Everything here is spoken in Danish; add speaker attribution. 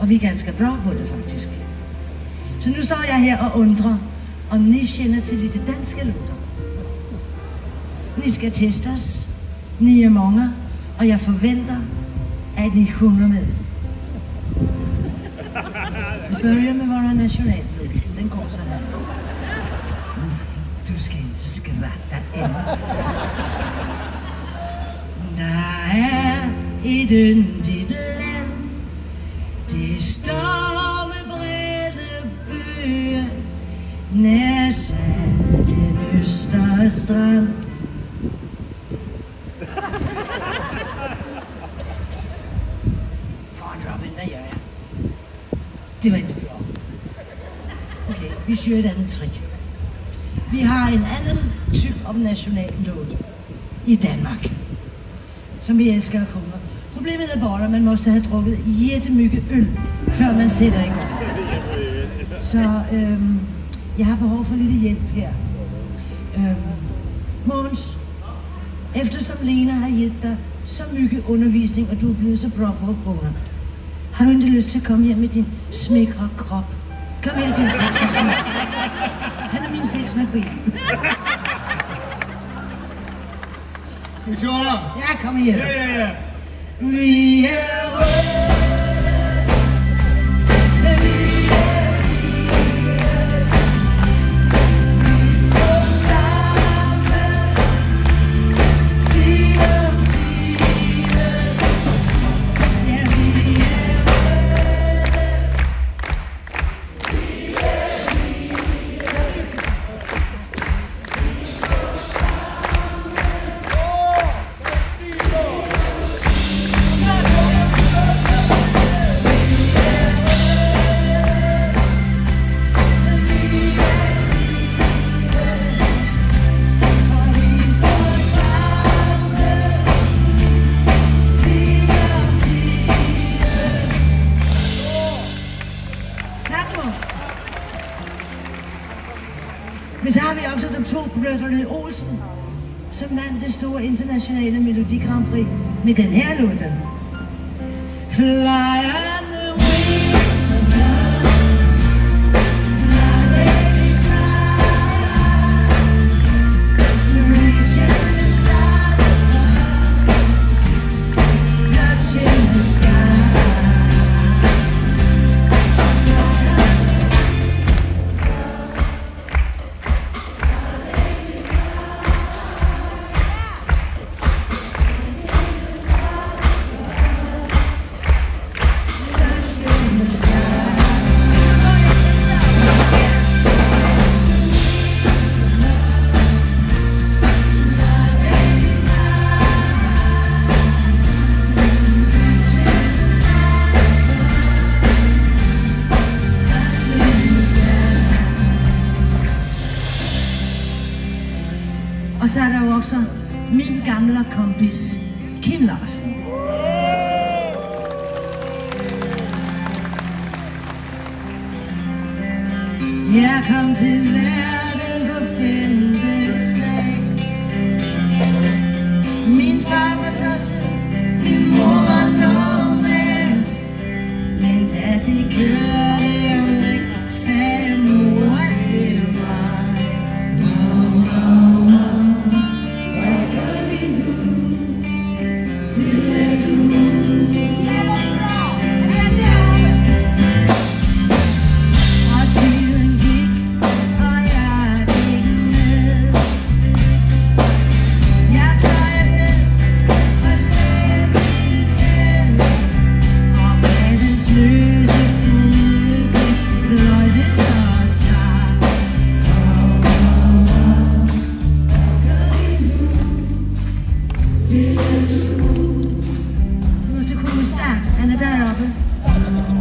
Speaker 1: Og vi er ganske bra på det faktisk. Så nu står jeg her og undrer, om ni kender til de danske lutter. Ni skal testes. Ni er mange, og jeg forventer, at ni hunger med. Vi börjar med våra national. Den går så här. Du ska inte skratta än. Der er et yndigt. De står med brede byer nær salten østre strand. For Robin, hvad gør jeg? Det var ikke bra. Okay, vi søger et andet trick. Vi har en anden type af nationallåt i Danmark, som vi elsker at komme. Problemet er bare, at man måste have drukket jättemycket øl, før man sætter i gang. Så øhm, jeg har behov for lidt hjælp her. Øhm, Måns, eftersom Lena har givet dig så mycket undervisning, og du er blevet så bra på bogen, har du ikke lyst til at komme her med din smækre krop? Kom her, din sexmaskin. Han er min sexmaskin.
Speaker 2: Skal vi køre?
Speaker 1: Ja, kom her.
Speaker 2: Ja, ja, ja.
Speaker 1: Vi er har vi også de to brødrene Olsen, som vandt det store internationale Melodi Grand Prix med den her låten. Flyer Og så er der jo også min gamle kompis, Kim Larsen. Jeg kom til verden på femte sag. Min far var tosset, min mor var normal. Men da de kørte staff and a Arab.